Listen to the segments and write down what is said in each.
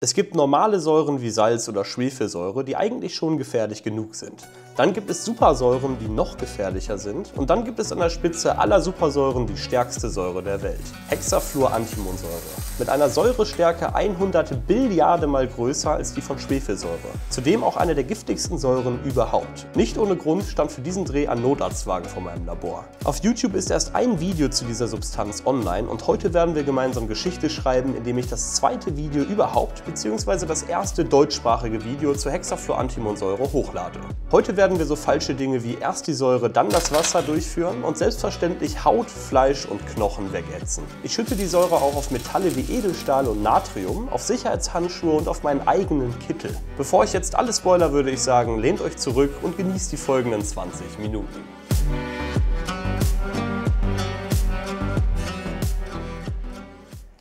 Es gibt normale Säuren wie Salz oder Schwefelsäure, die eigentlich schon gefährlich genug sind. Dann gibt es Supersäuren, die noch gefährlicher sind. Und dann gibt es an der Spitze aller Supersäuren die stärkste Säure der Welt, Hexafluorantimonsäure. Mit einer Säurestärke 100 Billiarden mal größer als die von Schwefelsäure. Zudem auch eine der giftigsten Säuren überhaupt. Nicht ohne Grund stand für diesen Dreh ein Notarztwagen vor meinem Labor. Auf YouTube ist erst ein Video zu dieser Substanz online und heute werden wir gemeinsam Geschichte schreiben, indem ich das zweite Video überhaupt bzw. das erste deutschsprachige Video zur Hexafluorantimonsäure hochlade. Heute werden wir so falsche Dinge wie erst die Säure, dann das Wasser durchführen und selbstverständlich Haut, Fleisch und Knochen wegätzen. Ich schütte die Säure auch auf Metalle wie Edelstahl und Natrium, auf Sicherheitshandschuhe und auf meinen eigenen Kittel. Bevor ich jetzt alles spoiler, würde ich sagen, lehnt euch zurück und genießt die folgenden 20 Minuten.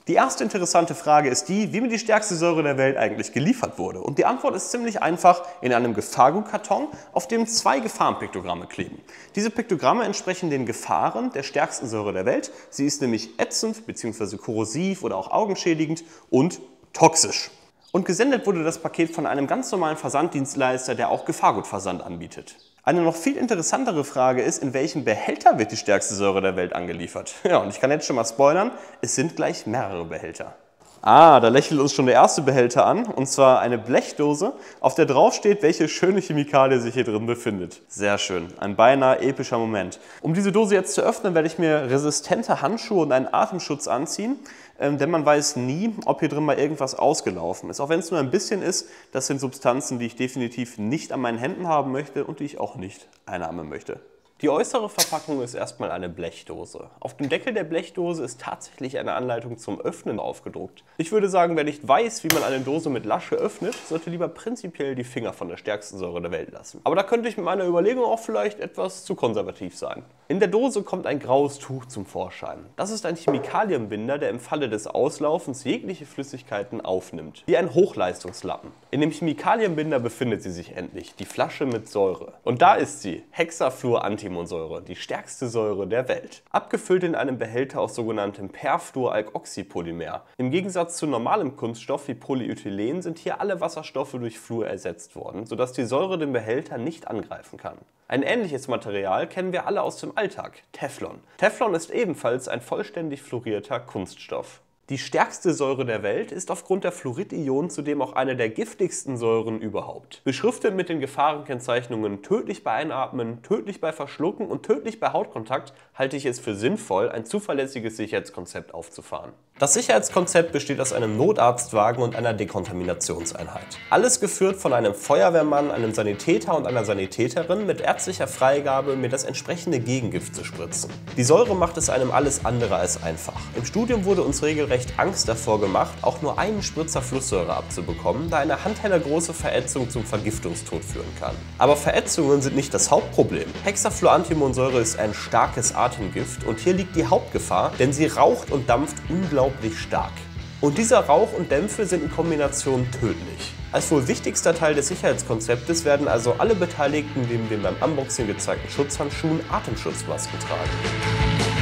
Die erste interessante Frage ist die, wie mir die stärkste Säure der Welt eigentlich geliefert wurde. Und die Antwort ist ziemlich einfach in einem Gefahrgutkarton, auf dem zwei Gefahrenpiktogramme kleben. Diese Piktogramme entsprechen den Gefahren der stärksten Säure der Welt. Sie ist nämlich ätzend bzw. korrosiv oder auch augenschädigend und toxisch. Und gesendet wurde das Paket von einem ganz normalen Versanddienstleister, der auch Gefahrgutversand anbietet. Eine noch viel interessantere Frage ist, in welchem Behälter wird die stärkste Säure der Welt angeliefert? Ja, und ich kann jetzt schon mal spoilern, es sind gleich mehrere Behälter. Ah, da lächelt uns schon der erste Behälter an, und zwar eine Blechdose, auf der drauf steht, welche schöne Chemikalie sich hier drin befindet. Sehr schön, ein beinahe epischer Moment. Um diese Dose jetzt zu öffnen, werde ich mir resistente Handschuhe und einen Atemschutz anziehen denn man weiß nie, ob hier drin mal irgendwas ausgelaufen ist. Auch wenn es nur ein bisschen ist, das sind Substanzen, die ich definitiv nicht an meinen Händen haben möchte und die ich auch nicht einnahmen möchte. Die äußere Verpackung ist erstmal eine Blechdose. Auf dem Deckel der Blechdose ist tatsächlich eine Anleitung zum Öffnen aufgedruckt. Ich würde sagen, wer nicht weiß, wie man eine Dose mit Lasche öffnet, sollte lieber prinzipiell die Finger von der stärksten Säure der Welt lassen. Aber da könnte ich mit meiner Überlegung auch vielleicht etwas zu konservativ sein. In der Dose kommt ein graues Tuch zum Vorschein. Das ist ein Chemikalienbinder, der im Falle des Auslaufens jegliche Flüssigkeiten aufnimmt. Wie ein Hochleistungslappen. In dem Chemikalienbinder befindet sie sich endlich, die Flasche mit Säure. Und da ist sie, Hexafluorantimon. Antimonsäure, die stärkste Säure der Welt. Abgefüllt in einem Behälter aus sogenanntem Perfluoralkoxypolymer. Im Gegensatz zu normalem Kunststoff wie Polyethylen sind hier alle Wasserstoffe durch Fluor ersetzt worden, sodass die Säure den Behälter nicht angreifen kann. Ein ähnliches Material kennen wir alle aus dem Alltag, Teflon. Teflon ist ebenfalls ein vollständig fluorierter Kunststoff. Die stärkste Säure der Welt ist aufgrund der Fluoridionen zudem auch eine der giftigsten Säuren überhaupt. Beschriftet mit den Gefahrenkennzeichnungen tödlich bei Einatmen, tödlich bei Verschlucken und tödlich bei Hautkontakt halte ich es für sinnvoll, ein zuverlässiges Sicherheitskonzept aufzufahren. Das Sicherheitskonzept besteht aus einem Notarztwagen und einer Dekontaminationseinheit. Alles geführt von einem Feuerwehrmann, einem Sanitäter und einer Sanitäterin mit ärztlicher Freigabe, mir das entsprechende Gegengift zu spritzen. Die Säure macht es einem alles andere als einfach. Im Studium wurde uns regelrecht Angst davor gemacht, auch nur einen Spritzer Flusssäure abzubekommen, da eine handhellergroße Verätzung zum Vergiftungstod führen kann. Aber Verätzungen sind nicht das Hauptproblem. Hexafluorantimonsäure ist ein starkes Atemgift und hier liegt die Hauptgefahr, denn sie raucht und dampft unglaublich unglaublich stark. Und dieser Rauch und Dämpfe sind in Kombination tödlich. Als wohl wichtigster Teil des Sicherheitskonzeptes werden also alle Beteiligten neben den beim Unboxing gezeigten Schutzhandschuhen Atemschutzmasken tragen.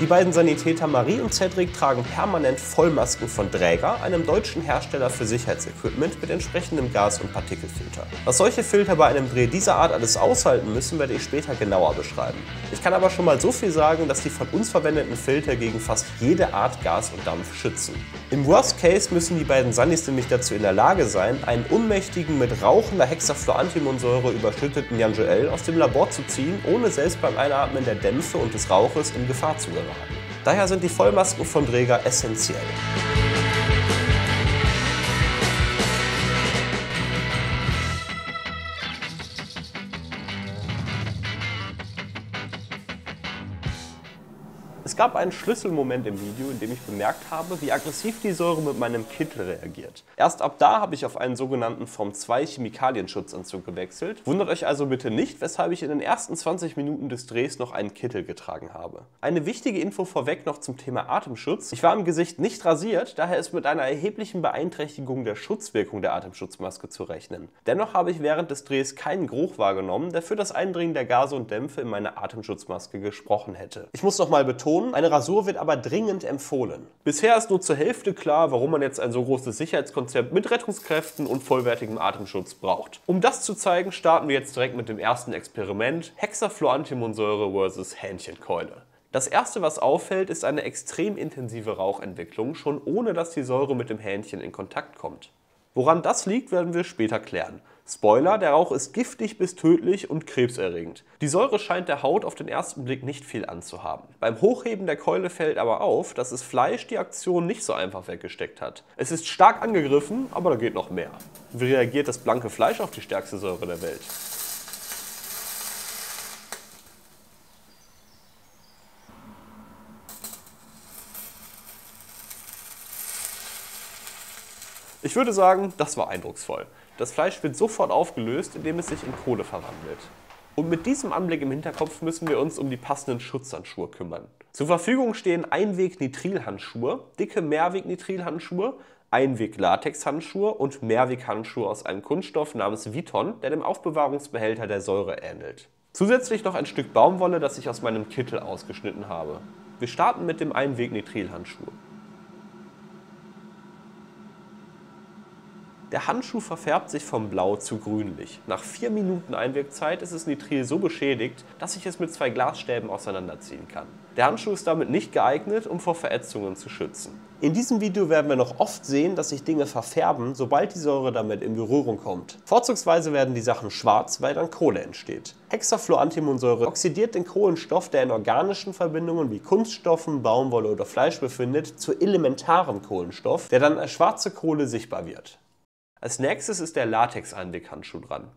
Die beiden Sanitäter Marie und Cedric tragen permanent Vollmasken von Dräger, einem deutschen Hersteller für Sicherheitsequipment mit entsprechendem Gas- und Partikelfilter. Was solche Filter bei einem Dreh dieser Art alles aushalten müssen, werde ich später genauer beschreiben. Ich kann aber schon mal so viel sagen, dass die von uns verwendeten Filter gegen fast jede Art Gas und Dampf schützen. Im Worst Case müssen die beiden Sunnis nämlich dazu in der Lage sein, einen unmächtigen, mit rauchender Hexafluorantimonsäure überschütteten Jan Joel aus dem Labor zu ziehen, ohne selbst beim Einatmen der Dämpfe und des Rauches in Gefahr zu geraten. Daher sind die Vollmasken von Dräger essentiell. Gab einen Schlüsselmoment im Video, in dem ich bemerkt habe, wie aggressiv die Säure mit meinem Kittel reagiert. Erst ab da habe ich auf einen sogenannten Form 2 Chemikalienschutzanzug gewechselt. Wundert euch also bitte nicht, weshalb ich in den ersten 20 Minuten des Drehs noch einen Kittel getragen habe. Eine wichtige Info vorweg noch zum Thema Atemschutz. Ich war im Gesicht nicht rasiert, daher ist mit einer erheblichen Beeinträchtigung der Schutzwirkung der Atemschutzmaske zu rechnen. Dennoch habe ich während des Drehs keinen Geruch wahrgenommen, der für das Eindringen der Gase und Dämpfe in meine Atemschutzmaske gesprochen hätte. Ich muss nochmal betonen, Eine Rasur wird aber dringend empfohlen. Bisher ist nur zur Hälfte klar, warum man jetzt ein so großes Sicherheitskonzept mit Rettungskräften und vollwertigem Atemschutz braucht. Um das zu zeigen, starten wir jetzt direkt mit dem ersten Experiment, Hexafluorantimonsäure vs. Hähnchenkeule. Das erste, was auffällt, ist eine extrem intensive Rauchentwicklung, schon ohne dass die Säure mit dem Hähnchen in Kontakt kommt. Woran das liegt, werden wir später klären. Spoiler, der Rauch ist giftig bis tödlich und krebserregend. Die Säure scheint der Haut auf den ersten Blick nicht viel anzuhaben. Beim Hochheben der Keule fällt aber auf, dass das Fleisch die Aktion nicht so einfach weggesteckt hat. Es ist stark angegriffen, aber da geht noch mehr. Wie reagiert das blanke Fleisch auf die stärkste Säure der Welt? Ich würde sagen, das war eindrucksvoll. Das Fleisch wird sofort aufgelöst, indem es sich in Kohle verwandelt. Und mit diesem Anblick im Hinterkopf müssen wir uns um die passenden Schutzhandschuhe kümmern. Zur Verfügung stehen Einweg-Nitrilhandschuhe, dicke Mehrweg-Nitrilhandschuhe, Einweg-Latex-Handschuhe und Mehrweg-Handschuhe aus einem Kunststoff namens Viton, der dem Aufbewahrungsbehälter der Säure ähnelt. Zusätzlich noch ein Stück Baumwolle, das ich aus meinem Kittel ausgeschnitten habe. Wir starten mit dem Einweg-Nitrilhandschuh. Der Handschuh verfärbt sich vom Blau zu grünlich. Nach 4 Minuten Einwirkzeit ist das Nitril so beschädigt, dass ich es mit zwei Glasstäben auseinanderziehen kann. Der Handschuh ist damit nicht geeignet, um vor Verätzungen zu schützen. In diesem Video werden wir noch oft sehen, dass sich Dinge verfärben, sobald die Säure damit in Berührung kommt. Vorzugsweise werden die Sachen schwarz, weil dann Kohle entsteht. Hexafluorantimonsäure oxidiert den Kohlenstoff, der in organischen Verbindungen wie Kunststoffen, Baumwolle oder Fleisch befindet, zu elementarem Kohlenstoff, der dann als schwarze Kohle sichtbar wird. Als nächstes ist der Latex-Einweghandschuh dran.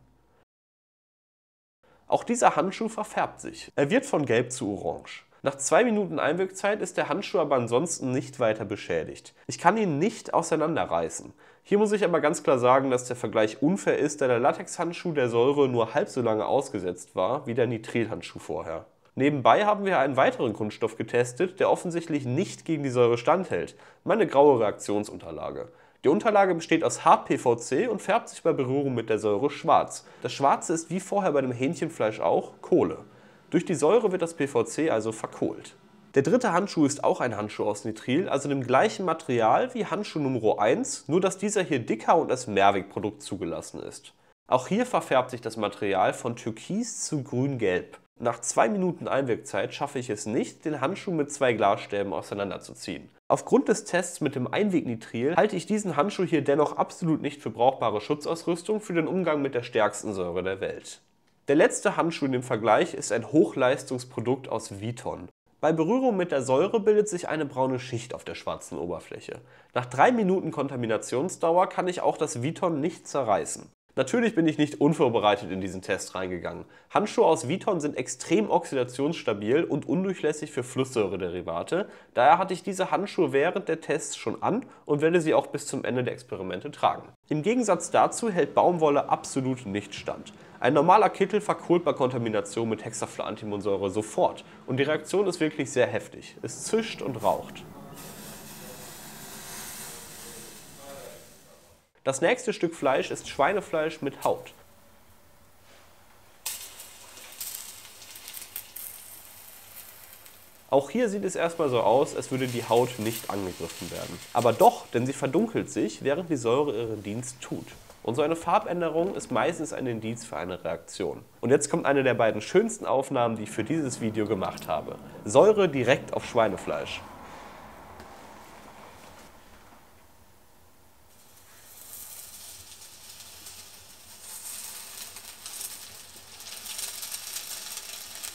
Auch dieser Handschuh verfärbt sich. Er wird von gelb zu orange. Nach zwei Minuten Einwirkzeit ist der Handschuh aber ansonsten nicht weiter beschädigt. Ich kann ihn nicht auseinanderreißen. Hier muss ich aber ganz klar sagen, dass der Vergleich unfair ist, da der Latexhandschuh der Säure nur halb so lange ausgesetzt war wie der Nitrilhandschuh vorher. Nebenbei haben wir einen weiteren Kunststoff getestet, der offensichtlich nicht gegen die Säure standhält. Meine graue Reaktionsunterlage. Die Unterlage besteht aus HPVC und färbt sich bei Berührung mit der Säure schwarz. Das Schwarze ist wie vorher bei dem Hähnchenfleisch auch Kohle. Durch die Säure wird das PVC also verkohlt. Der dritte Handschuh ist auch ein Handschuh aus Nitril, also dem gleichen Material wie Handschuh Nummer 1, nur dass dieser hier dicker und als Mehrwegprodukt zugelassen ist. Auch hier verfärbt sich das Material von türkis zu grün-gelb. Nach zwei Minuten Einwirkzeit schaffe ich es nicht, den Handschuh mit zwei Glasstäben auseinanderzuziehen. Aufgrund des Tests mit dem Einwegnitril halte ich diesen Handschuh hier dennoch absolut nicht für brauchbare Schutzausrüstung für den Umgang mit der stärksten Säure der Welt. Der letzte Handschuh in dem Vergleich ist ein Hochleistungsprodukt aus Viton. Bei Berührung mit der Säure bildet sich eine braune Schicht auf der schwarzen Oberfläche. Nach drei Minuten Kontaminationsdauer kann ich auch das Viton nicht zerreißen. Natürlich bin ich nicht unvorbereitet in diesen Test reingegangen. Handschuhe aus Viton sind extrem oxidationsstabil und undurchlässig für Flusssäurederivate. Daher hatte ich diese Handschuhe während der Tests schon an und werde sie auch bis zum Ende der Experimente tragen. Im Gegensatz dazu hält Baumwolle absolut nicht stand. Ein normaler Kittel verkohlt bei Kontamination mit Hexafluorantimonsäure sofort und die Reaktion ist wirklich sehr heftig. Es zischt und raucht. Das nächste Stück Fleisch ist Schweinefleisch mit Haut. Auch hier sieht es erstmal so aus, als würde die Haut nicht angegriffen werden. Aber doch, denn sie verdunkelt sich, während die Säure ihren Dienst tut. Und so eine Farbänderung ist meistens ein Indiz für eine Reaktion. Und jetzt kommt eine der beiden schönsten Aufnahmen, die ich für dieses Video gemacht habe. Säure direkt auf Schweinefleisch.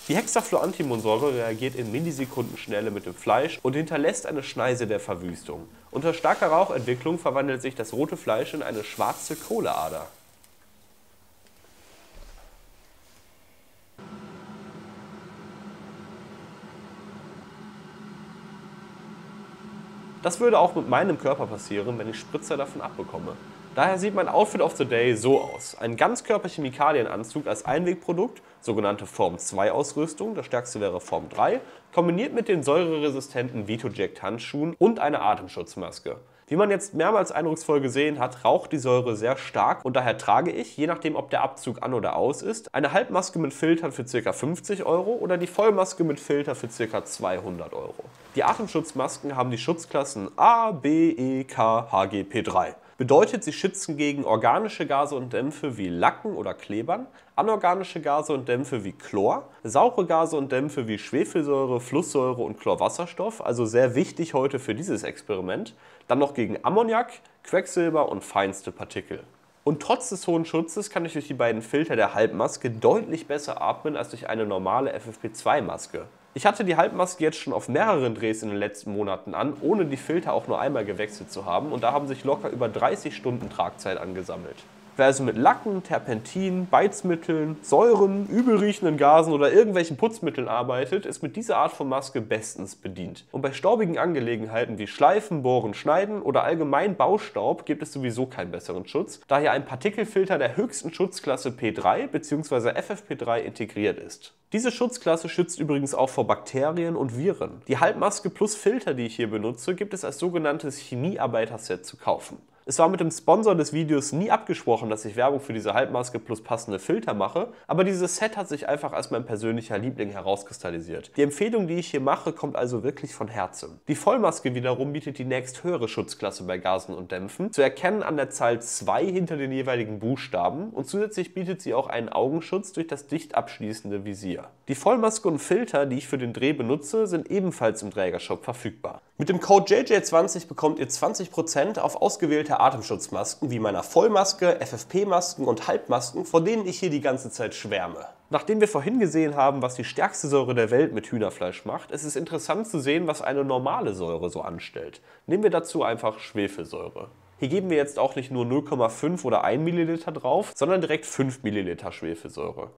Die Hexafluorantimonsäure reagiert in Millisekundenschnelle mit dem Fleisch und hinterlässt eine Schneise der Verwüstung. Unter starker Rauchentwicklung verwandelt sich das rote Fleisch in eine schwarze Kohleader. Das würde auch mit meinem Körper passieren, wenn ich Spritzer davon abbekomme. Daher sieht mein Outfit of the Day so aus. Ein Ganzkörper-Chemikalienanzug als Einwegprodukt, sogenannte Form 2 Ausrüstung, das stärkste wäre Form 3, kombiniert mit den säureresistenten Vitoject Handschuhen und einer Atemschutzmaske. Wie man jetzt mehrmals eindrucksvoll gesehen hat, raucht die Säure sehr stark und daher trage ich, je nachdem ob der Abzug an oder aus ist, eine Halbmaske mit Filtern für ca. 50 Euro oder die Vollmaske mit Filter für ca. 200 Euro. Die Atemschutzmasken haben die Schutzklassen A, B, E, K, Hg, P3. Bedeutet, sie schützen gegen organische Gase und Dämpfe wie Lacken oder Klebern, anorganische Gase und Dämpfe wie Chlor, saure Gase und Dämpfe wie Schwefelsäure, Flusssäure und Chlorwasserstoff, also sehr wichtig heute für dieses Experiment, dann noch gegen Ammoniak, Quecksilber und feinste Partikel. Und trotz des hohen Schutzes kann ich durch die beiden Filter der Halbmaske deutlich besser atmen als durch eine normale FFP2-Maske. Ich hatte die Halbmaske jetzt schon auf mehreren Drehs in den letzten Monaten an, ohne die Filter auch nur einmal gewechselt zu haben und da haben sich locker über 30 Stunden Tragzeit angesammelt. Wer also mit Lacken, Terpentin, Beizmitteln, Säuren, übelriechenden Gasen oder irgendwelchen Putzmitteln arbeitet, ist mit dieser Art von Maske bestens bedient. Und bei staubigen Angelegenheiten wie Schleifen, Bohren, Schneiden oder allgemein Baustaub gibt es sowieso keinen besseren Schutz, da hier ein Partikelfilter der höchsten Schutzklasse P3 bzw. FFP3 integriert ist. Diese Schutzklasse schützt übrigens auch vor Bakterien und Viren. Die Halbmaske plus Filter, die ich hier benutze, gibt es als sogenanntes Chemiearbeiter-Set zu kaufen. Es war mit dem Sponsor des Videos nie abgesprochen, dass ich Werbung für diese Halbmaske plus passende Filter mache, aber dieses Set hat sich einfach als mein persönlicher Liebling herauskristallisiert. Die Empfehlung, die ich hier mache, kommt also wirklich von Herzen. Die Vollmaske wiederum bietet die nächsthöhere Schutzklasse bei Gasen und Dämpfen, zu erkennen an der Zahl 2 hinter den jeweiligen Buchstaben und zusätzlich bietet sie auch einen Augenschutz durch das dicht abschließende Visier. Die Vollmaske und Filter, die ich für den Dreh benutze, sind ebenfalls im Trägershop verfügbar. Mit dem Code JJ20 bekommt ihr 20% auf ausgewählte Atemschutzmasken wie meiner Vollmaske, FFP-Masken und Halbmasken, vor denen ich hier die ganze Zeit schwärme. Nachdem wir vorhin gesehen haben, was die stärkste Säure der Welt mit Hühnerfleisch macht, ist es interessant zu sehen, was eine normale Säure so anstellt. Nehmen wir dazu einfach Schwefelsäure. Hier geben wir jetzt auch nicht nur 0,5 oder 1 Milliliter drauf, sondern direkt 5 Milliliter Schwefelsäure.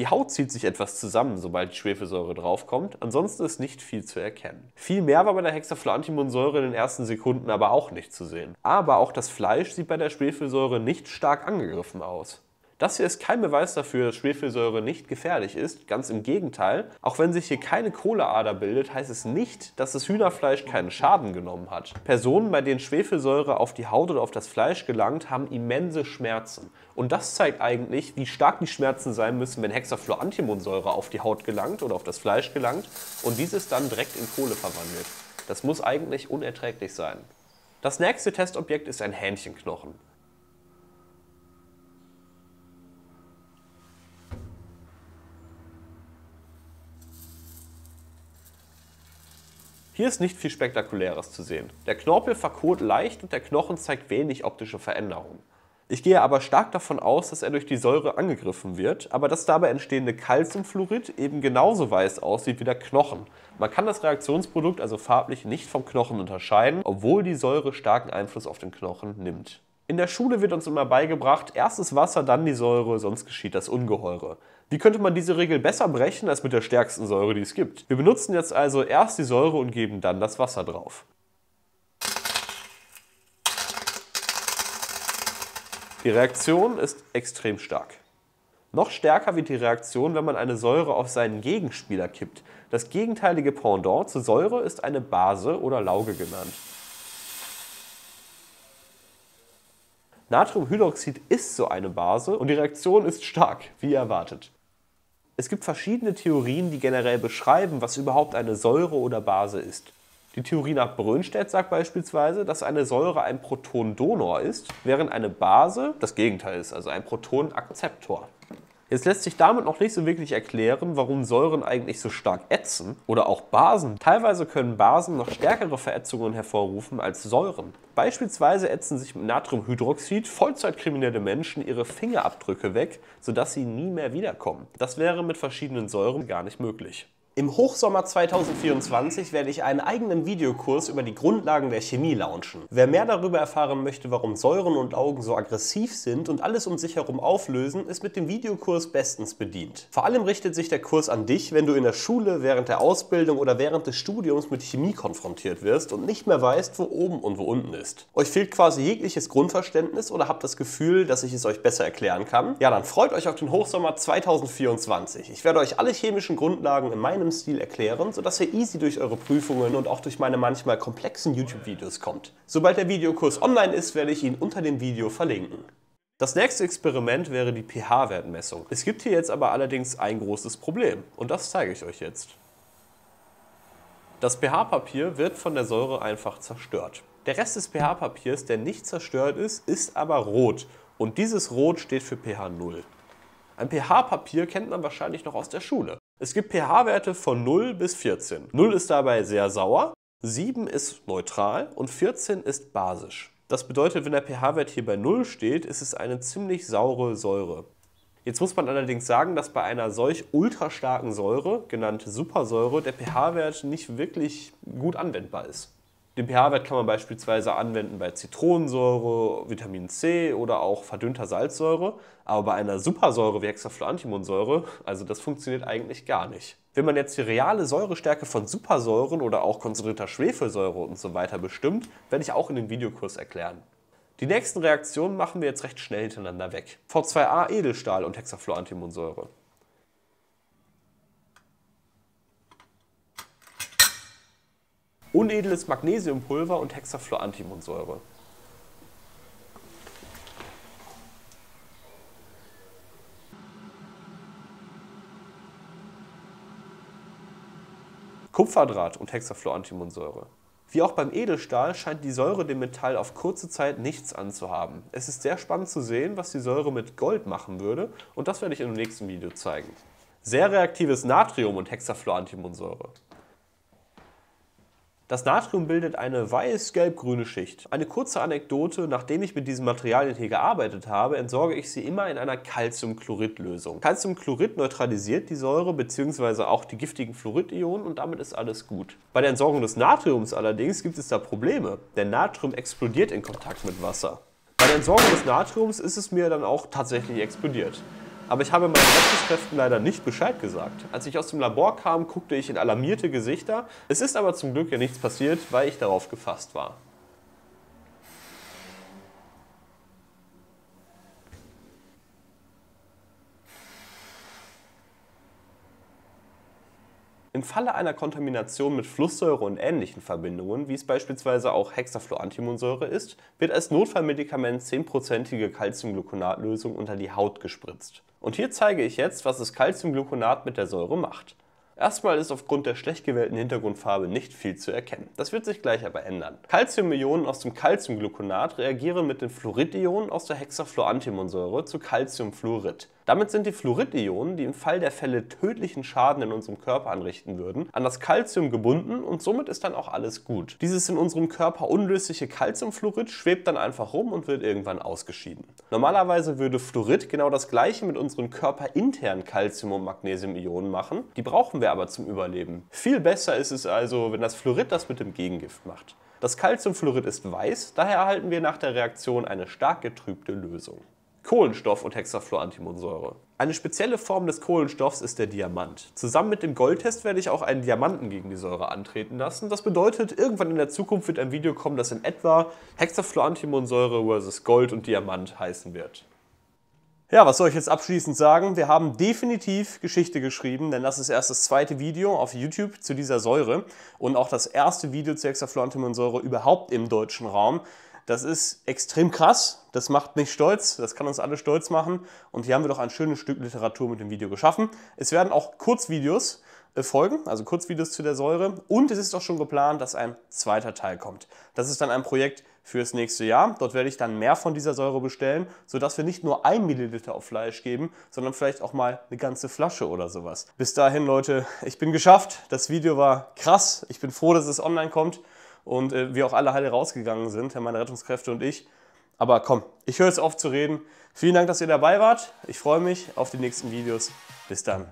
Die Haut zieht sich etwas zusammen, sobald die Schwefelsäure draufkommt, ansonsten ist nicht viel zu erkennen. Viel mehr war bei der Hexafluantimonsäure in den ersten Sekunden aber auch nicht zu sehen. Aber auch das Fleisch sieht bei der Schwefelsäure nicht stark angegriffen aus. Das hier ist kein Beweis dafür, dass Schwefelsäure nicht gefährlich ist, ganz im Gegenteil. Auch wenn sich hier keine Kohleader bildet, heißt es nicht, dass das Hühnerfleisch keinen Schaden genommen hat. Personen, bei denen Schwefelsäure auf die Haut oder auf das Fleisch gelangt, haben immense Schmerzen. Und das zeigt eigentlich, wie stark die Schmerzen sein müssen, wenn Hexafluorantimonsäure auf die Haut gelangt oder auf das Fleisch gelangt und dieses dann direkt in Kohle verwandelt. Das muss eigentlich unerträglich sein. Das nächste Testobjekt ist ein Hähnchenknochen. Hier ist nicht viel Spektakuläres zu sehen. Der Knorpel verkohlt leicht und der Knochen zeigt wenig optische Veränderungen. Ich gehe aber stark davon aus, dass er durch die Säure angegriffen wird, aber das dabei entstehende Calciumfluorid eben genauso weiß aussieht wie der Knochen. Man kann das Reaktionsprodukt also farblich nicht vom Knochen unterscheiden, obwohl die Säure starken Einfluss auf den Knochen nimmt. In der Schule wird uns immer beigebracht, erst das Wasser, dann die Säure, sonst geschieht das Ungeheure. Wie könnte man diese Regel besser brechen als mit der stärksten Säure, die es gibt? Wir benutzen jetzt also erst die Säure und geben dann das Wasser drauf. Die Reaktion ist extrem stark. Noch stärker wird die Reaktion, wenn man eine Säure auf seinen Gegenspieler kippt. Das gegenteilige Pendant zur Säure ist eine Base oder Lauge genannt. Natriumhydroxid ist so eine Base und die Reaktion ist stark, wie erwartet. Es gibt verschiedene Theorien, die generell beschreiben, was überhaupt eine Säure oder Base ist. Die Theorie nach Brönstedt sagt beispielsweise, dass eine Säure ein Protondonor ist, während eine Base das Gegenteil ist, also ein Protonakzeptor. Jetzt lässt sich damit noch nicht so wirklich erklären, warum Säuren eigentlich so stark ätzen oder auch Basen. Teilweise können Basen noch stärkere Verätzungen hervorrufen als Säuren. Beispielsweise ätzen sich mit Natriumhydroxid vollzeitkriminelle Menschen ihre Fingerabdrücke weg, sodass sie nie mehr wiederkommen. Das wäre mit verschiedenen Säuren gar nicht möglich. Im Hochsommer 2024 werde ich einen eigenen Videokurs über die Grundlagen der Chemie launchen. Wer mehr darüber erfahren möchte, warum Säuren und Augen so aggressiv sind und alles um sich herum auflösen, ist mit dem Videokurs bestens bedient. Vor allem richtet sich der Kurs an dich, wenn du in der Schule, während der Ausbildung oder während des Studiums mit Chemie konfrontiert wirst und nicht mehr weißt, wo oben und wo unten ist. Euch fehlt quasi jegliches Grundverständnis oder habt das Gefühl, dass ich es euch besser erklären kann? Ja, dann freut euch auf den Hochsommer 2024. Ich werde euch alle chemischen Grundlagen in meinem meinem Stil erklären, sodass ihr easy durch eure Prüfungen und auch durch meine manchmal komplexen YouTube-Videos kommt. Sobald der Videokurs online ist, werde ich ihn unter dem Video verlinken. Das nächste Experiment wäre die pH-Wertmessung. Es gibt hier jetzt aber allerdings ein großes Problem und das zeige ich euch jetzt. Das pH-Papier wird von der Säure einfach zerstört. Der Rest des pH-Papiers, der nicht zerstört ist, ist aber rot und dieses Rot steht für pH 0. Ein pH-Papier kennt man wahrscheinlich noch aus der Schule. Es gibt pH-Werte von 0 bis 14. 0 ist dabei sehr sauer, 7 ist neutral und 14 ist basisch. Das bedeutet, wenn der pH-Wert hier bei 0 steht, ist es eine ziemlich saure Säure. Jetzt muss man allerdings sagen, dass bei einer solch ultra starken Säure, genannt Supersäure, der pH-Wert nicht wirklich gut anwendbar ist. Den pH-Wert kann man beispielsweise anwenden bei Zitronensäure, Vitamin C oder auch verdünnter Salzsäure. Aber bei einer Supersäure wie Hexafluorantimonsäure, also das funktioniert eigentlich gar nicht. Wenn man jetzt die reale Säurestärke von Supersäuren oder auch konzentrierter Schwefelsäure und so weiter bestimmt, werde ich auch in dem Videokurs erklären. Die nächsten Reaktionen machen wir jetzt recht schnell hintereinander weg. V2A Edelstahl und Hexafluorantimonsäure. Unedles Magnesiumpulver und Hexafluorantimonsäure. Kupferdraht und Hexafluorantimonsäure. Wie auch beim Edelstahl scheint die Säure dem Metall auf kurze Zeit nichts anzuhaben. Es ist sehr spannend zu sehen, was die Säure mit Gold machen würde und das werde ich dem nächsten Video zeigen. Sehr reaktives Natrium und Hexafluorantimonsäure. Das Natrium bildet eine weiß-gelb-grüne Schicht. Eine kurze Anekdote, nachdem ich mit diesen Materialien hier gearbeitet habe, entsorge ich sie immer in einer Calciumchlorid-Lösung. Calciumchlorid neutralisiert die Säure bzw. auch die giftigen Fluoridionen und damit ist alles gut. Bei der Entsorgung des Natriums allerdings gibt es da Probleme, denn Natrium explodiert in Kontakt mit Wasser. Bei der Entsorgung des Natriums ist es mir dann auch tatsächlich explodiert. Aber ich habe meinen Rettungskräften leider nicht Bescheid gesagt. Als ich aus dem Labor kam, guckte ich in alarmierte Gesichter. Es ist aber zum Glück ja nichts passiert, weil ich darauf gefasst war. Im Falle einer Kontamination mit Flusssäure und ähnlichen Verbindungen, wie es beispielsweise auch Hexafluorantimonsäure ist, wird als Notfallmedikament 10%ige Calciumgluconatlösung unter die Haut gespritzt. Und hier zeige ich jetzt, was das Calciumgluconat mit der Säure macht. Erstmal ist aufgrund der schlecht gewählten Hintergrundfarbe nicht viel zu erkennen. Das wird sich gleich aber ändern. Calciumionen aus dem Calciumgluconat reagieren mit den Fluoridionen aus der Hexafluorantimonsäure zu Calciumfluorid. Damit sind die Fluoridionen, die im Fall der Fälle tödlichen Schaden in unserem Körper anrichten würden, an das Calcium gebunden und somit ist dann auch alles gut. Dieses in unserem Körper unlösliche Calciumfluorid schwebt dann einfach rum und wird irgendwann ausgeschieden. Normalerweise würde Fluorid genau das gleiche mit unseren körperinternen Calcium- und Magnesiumionen machen. Die brauchen wir aber zum Überleben. Viel besser ist es also, wenn das Fluorid das mit dem Gegengift macht. Das Calciumfluorid ist weiß, daher erhalten wir nach der Reaktion eine stark getrübte Lösung. Kohlenstoff und Hexafluorantimonsäure. Eine spezielle Form des Kohlenstoffs ist der Diamant. Zusammen mit dem Goldtest werde ich auch einen Diamanten gegen die Säure antreten lassen. Das bedeutet, irgendwann in der Zukunft wird ein Video kommen, das in etwa Hexafluorantimonsäure versus Gold und Diamant heißen wird. Ja, was soll ich jetzt abschließend sagen? Wir haben definitiv Geschichte geschrieben, denn das ist erst das zweite Video auf YouTube zu dieser Säure und auch das erste Video zu Hexafluorantimonsäure überhaupt im deutschen Raum. Das ist extrem krass, das macht mich stolz, das kann uns alle stolz machen und hier haben wir doch ein schönes Stück Literatur mit dem Video geschaffen. Es werden auch Kurzvideos äh, folgen, also Kurzvideos zu der Säure und es ist auch schon geplant, dass ein zweiter Teil kommt. Das ist dann ein Projekt fürs nächste Jahr. Dort werde ich dann mehr von dieser Säure bestellen, sodass wir nicht nur ein Milliliter auf Fleisch geben, sondern vielleicht auch mal eine ganze Flasche oder sowas. Bis dahin, Leute, ich bin geschafft. Das Video war krass. Ich bin froh, dass es online kommt und äh, wir auch alle heile rausgegangen sind, meine Rettungskräfte und ich. Aber komm, ich höre jetzt auf zu reden. Vielen Dank, dass ihr dabei wart. Ich freue mich auf die nächsten Videos. Bis dann.